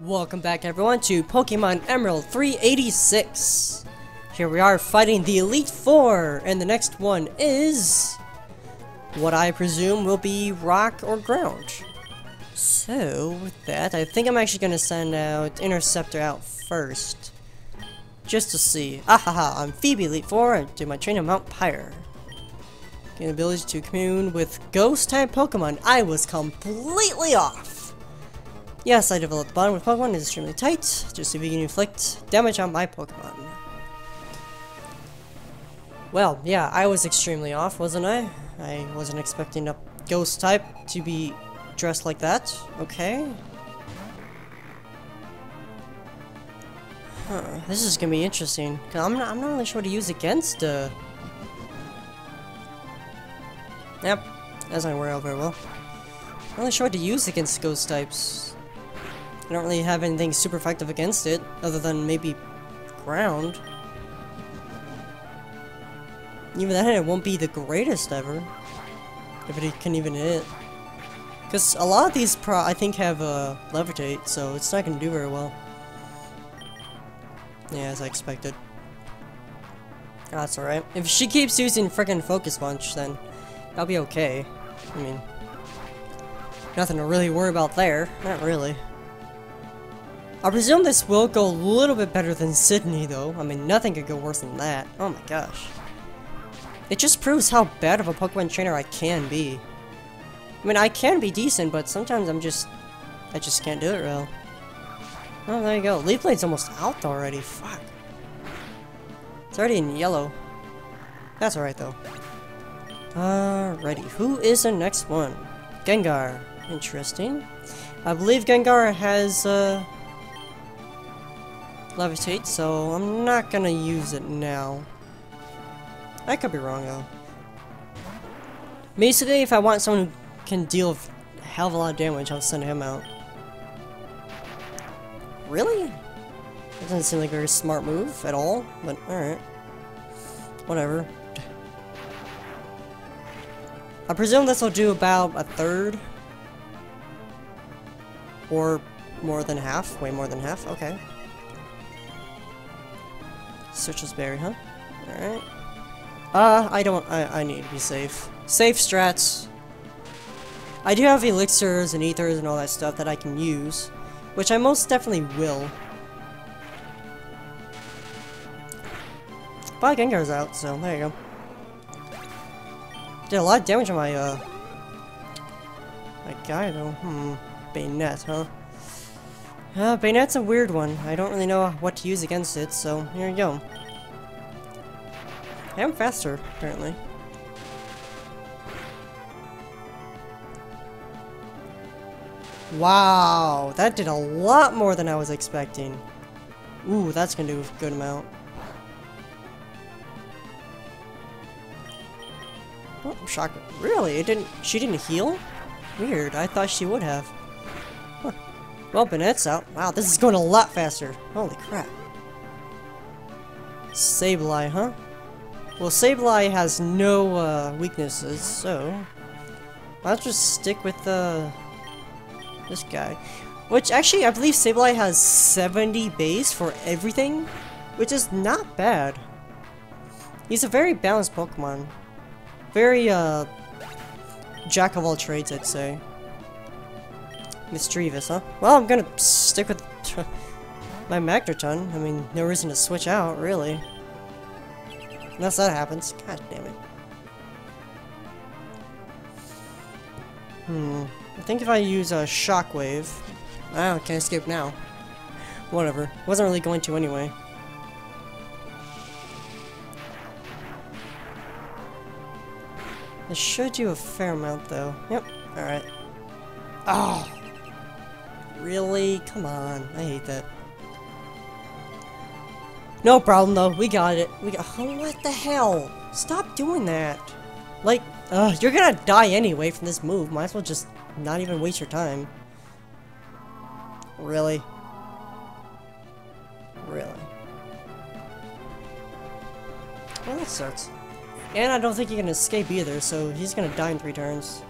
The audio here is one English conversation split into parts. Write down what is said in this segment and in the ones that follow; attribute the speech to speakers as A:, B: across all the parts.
A: Welcome back everyone to Pokemon Emerald 386. Here we are fighting the Elite Four, and the next one is what I presume will be rock or ground. So, with that, I think I'm actually going to send out Interceptor out first. Just to see. Ahaha, I'm Phoebe Elite Four, and do my training Mount Pyre. Gain ability to commune with ghost type Pokemon. I was completely off. Yes, I developed the bond with Pokemon is extremely tight, just so we can inflict damage on my Pokemon. Well, yeah, I was extremely off, wasn't I? I wasn't expecting a ghost type to be dressed like that. Okay. Huh, this is gonna be interesting. Cause I'm not, I'm not really sure what to use against, uh... Yep, that's not work out very well. I'm not really sure what to use against ghost types. I don't really have anything super effective against it, other than maybe ground. Even that it won't be the greatest ever. If it can even hit. Because a lot of these pro I think have uh, levitate, so it's not going to do very well. Yeah, as I expected. That's alright. If she keeps using freaking Focus Punch, then that'll be okay. I mean, nothing to really worry about there. Not really. I presume this will go a little bit better than Sydney, though. I mean, nothing could go worse than that. Oh my gosh. It just proves how bad of a Pokemon trainer I can be. I mean, I can be decent, but sometimes I'm just... I just can't do it real. Oh, there you go. Leaf Blade's almost out already. Fuck. It's already in yellow. That's alright, though. Alrighty. Who is the next one? Gengar. Interesting. I believe Gengar has, uh... Levitate, so I'm not gonna use it now. I could be wrong though. Basically, if I want someone who can deal a hell of a lot of damage, I'll send him out. Really? That doesn't seem like a very smart move at all, but alright. Whatever. I presume this will do about a third. Or more than half. Way more than half. Okay. Sitrus berry, huh? Alright. Uh, I don't- I, I need to be safe. Safe strats. I do have elixirs and ethers and all that stuff that I can use. Which I most definitely will. But Gengar's out, so there you go. Did a lot of damage on my, uh... My guy, though. Hmm. Banette, huh? Uh, Banette's a weird one. I don't really know what to use against it, so here you go. I am faster, apparently. Wow, that did a lot more than I was expecting. Ooh, that's gonna do a good amount. Oh, I'm. Really? It didn't- she didn't heal? Weird, I thought she would have. Well, Banette's out. Wow, this is going a lot faster. Holy crap. Sableye, huh? Well, Sableye has no uh, weaknesses, so... I'll just stick with uh, this guy. Which, actually, I believe Sableye has 70 base for everything, which is not bad. He's a very balanced Pokemon. Very, uh, jack of all trades, I'd say. Mischievous, huh? Well, I'm gonna stick with my Magneton. I mean, no reason to switch out, really. Unless that happens. God damn it. Hmm. I think if I use a Shockwave... Ah, can't escape now. Whatever. Wasn't really going to anyway. It should do a fair amount, though. Yep. Alright. Oh! Really? Come on. I hate that. No problem, though. We got it. We got- Oh, what the hell? Stop doing that. Like, uh, you're gonna die anyway from this move. Might as well just not even waste your time. Really? Really? Well, that sucks. And I don't think he can escape either, so he's gonna die in three turns.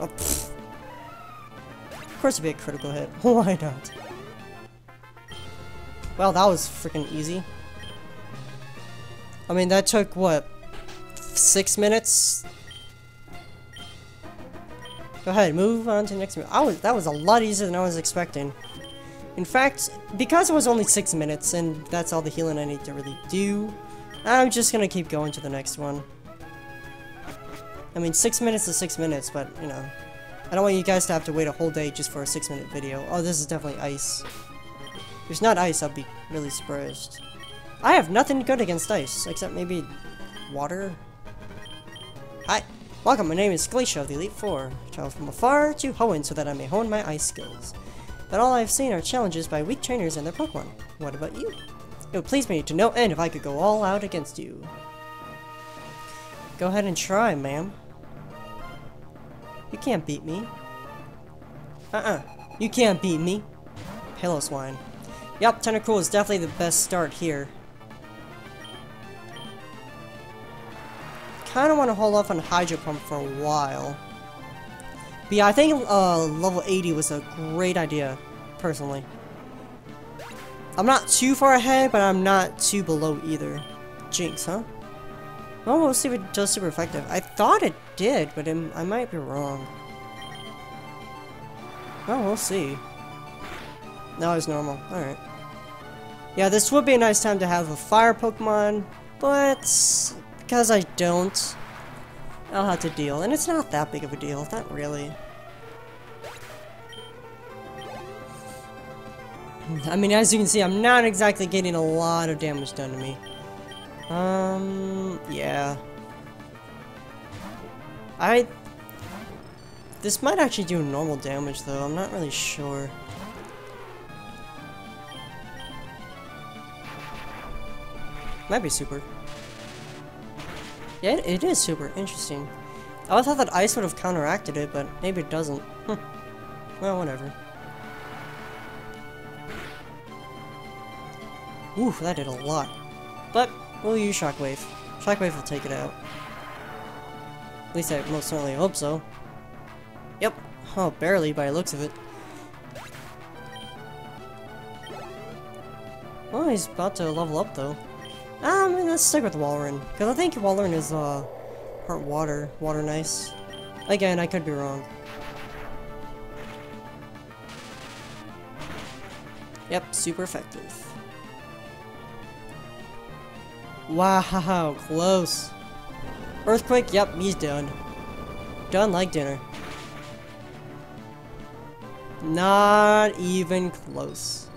A: Oh. Of course it'd be a critical hit. Why not? Well, that was freaking easy. I mean, that took, what, six minutes? Go ahead, move on to the next move. I was, that was a lot easier than I was expecting. In fact, because it was only six minutes, and that's all the healing I need to really do, I'm just gonna keep going to the next one. I mean, six minutes is six minutes, but, you know, I don't want you guys to have to wait a whole day just for a six minute video. Oh, this is definitely ice. If it's not ice, I'll be really surprised. I have nothing good against ice, except maybe water? Hi, welcome, my name is Glacia of the Elite Four. I Travel from afar to Hoenn so that I may hone my ice skills. But all I've seen are challenges by weak trainers and their Pokemon. What about you? It would please me to no end if I could go all out against you. Go ahead and try, ma'am. You can't beat me. Uh-uh. You can't beat me. Piloswine. Yep, Tentacool is definitely the best start here. Kinda wanna hold off on Hydro Pump for a while. But yeah, I think uh, level 80 was a great idea, personally. I'm not too far ahead, but I'm not too below either. Jynx, huh? Well, we'll see if it does super effective. I thought it did, but it, I might be wrong. Oh, we'll see. No, it's normal. Alright. Yeah, this would be a nice time to have a fire Pokemon, but because I don't, I'll have to deal. And it's not that big of a deal, not really. I mean, as you can see, I'm not exactly getting a lot of damage done to me. Um, yeah. I... This might actually do normal damage, though. I'm not really sure. Might be super. Yeah, it is super. Interesting. I thought that ice would have counteracted it, but maybe it doesn't. well, whatever. Oof, that did a lot. But, we'll use Shockwave. Shockwave will take it out. At least I most certainly hope so. Yep. Oh, barely by the looks of it. Oh, he's about to level up though. Um, let's stick with Walrein. Because I think Walrein is, uh, part water. Water nice. Again, I could be wrong. Yep, super effective. Wow, close. Earthquake, yep, he's done. Done like dinner. Not even close.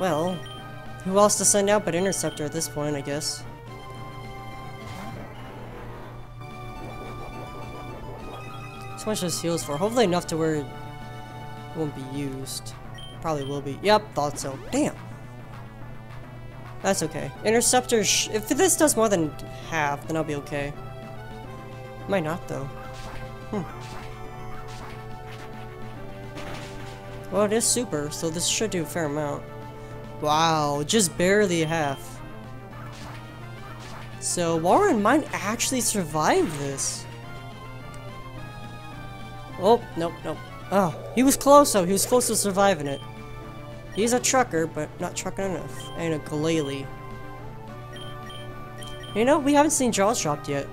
A: Well, who else to send out but Interceptor at this point, I guess. So much this heals for. Hopefully enough to where it won't be used. Probably will be. Yep, thought so. Damn. That's okay. Interceptor, if this does more than half, then I'll be okay. Might not, though. Hmm. Well, it is super, so this should do a fair amount. Wow, just barely half. So Walrein might actually survive this. Oh, nope, nope. Oh, he was close though. He was close to surviving it. He's a trucker, but not trucking enough. And a Glalie. You know, we haven't seen Jaws dropped yet.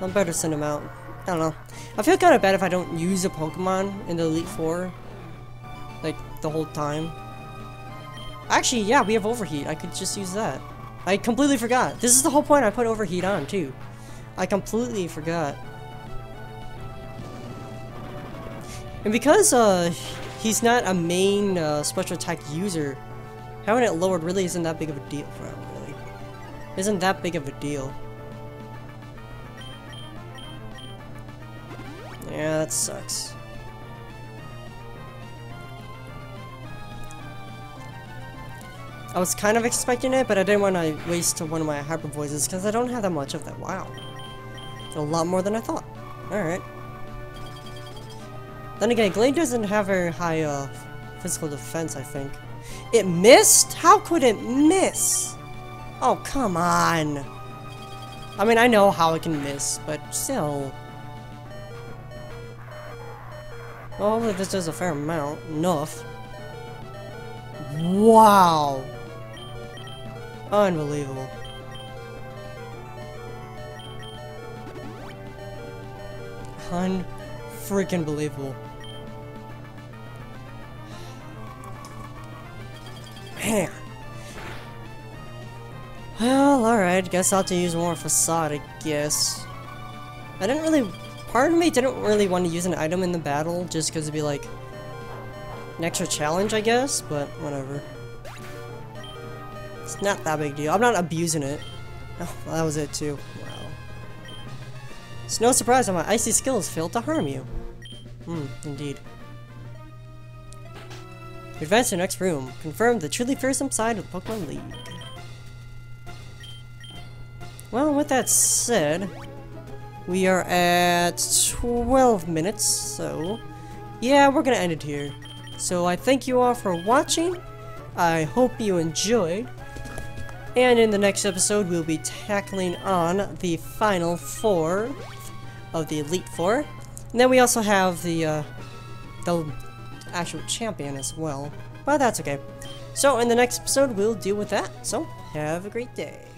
A: I'm better send him out. I don't know. I feel kind of bad if I don't use a Pokemon in the Elite Four. Like, the whole time. Actually, yeah, we have Overheat. I could just use that. I completely forgot. This is the whole point I put Overheat on, too. I completely forgot. And because, uh, he's not a main uh, special attack user. Having it lowered really isn't that big of a deal for him, really. Isn't that big of a deal. Yeah, that sucks. I was kind of expecting it, but I didn't want to waste one of my hyper voices because I don't have that much of that. Wow. A lot more than I thought. Alright. Then again, Glalie doesn't have very high uh, physical defense, I think. It missed? How could it miss? Oh, come on. I mean, I know how it can miss, but still. Well, hopefully this does a fair amount. Enough. Wow! Unbelievable. Un Well, alright, guess I'll have to use more facade, I guess. I didn't really... Part of me didn't really want to use an item in the battle, just because it'd be like... An extra challenge, I guess, but whatever. It's not that big deal. I'm not abusing it. Oh, that was it too. Wow. It's no surprise that my icy skills failed to harm you. Hmm, indeed. Advance to the next room. Confirm the truly fearsome side of the Pokemon League. Well, with that said, we are at 12 minutes, so yeah, we're gonna end it here. So I thank you all for watching. I hope you enjoyed. And in the next episode, we'll be tackling on the final four of the Elite Four. And then we also have the, uh, the actual champion as well. But that's okay. So in the next episode, we'll deal with that. So have a great day.